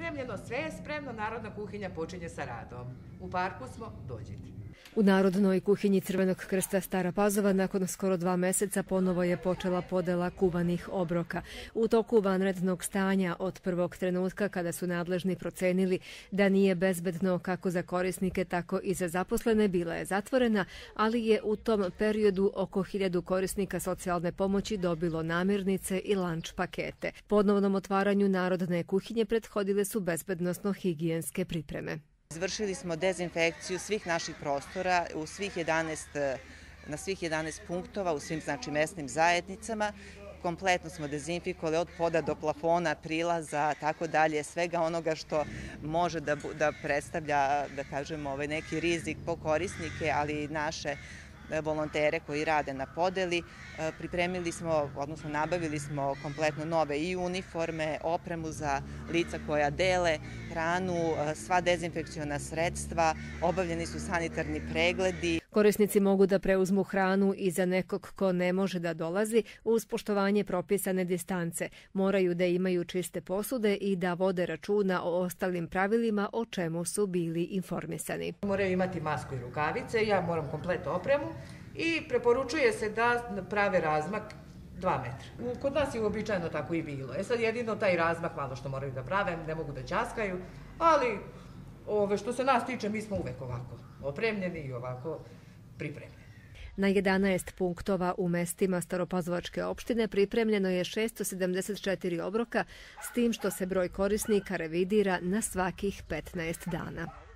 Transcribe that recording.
pripremljeno, sve je spremno, narodna kuhinja počinje sa radom. U parku smo, dođite. U Narodnoj kuhinji Crvenog krsta Stara Pazova nakon skoro dva meseca ponovo je počela podela kuvanih obroka. U toku vanrednog stanja od prvog trenutka kada su nadležni procenili da nije bezbedno kako za korisnike tako i za zaposlene bila je zatvorena, ali je u tom periodu oko hiljadu korisnika socijalne pomoći dobilo namirnice i lanč pakete. Ponovnom otvaranju Narodne kuhinje prethodile su bezbednostno-higijenske pripreme. Izvršili smo dezinfekciju svih naših prostora u svih 11 na svih 11 punktova u svim znači mesnim zajednicama. Kompletno smo dezinfikovali od poda do plafona, prilaza, tako dalje, svega onoga što može da, da predstavlja, da kažemo, ovaj neki rizik po korisnike, ali i naše volontere koji rade na podeli. E, pripremili smo, odnosno nabavili smo kompletno nove i uniforme, opremu za lica koja dele, hranu, e, sva dezinfekciona sredstva, obavljeni su sanitarni pregledi. Korisnici mogu da preuzmu hranu i za nekog ko ne može da dolazi uz poštovanje propisane distance. Moraju da imaju čiste posude i da vode računa o ostalim pravilima o čemu su bili informisani. Moraju imati masku i rukavice, ja moram kompletnu opremu i preporučuje se da prave razmak 2 metra. Kod nas je uobičajeno tako i bilo. E sad jedino taj razmak malo što moraju da prave, ne mogu da ćaskaju, ali ove, što se nas tiče mi smo uvek ovako opremljeni i ovako pripremljeni. Na 11 punktova u mestima Staropazovačke opštine pripremljeno je 674 obroka, s tim što se broj korisnika revidira na svakih 15 dana.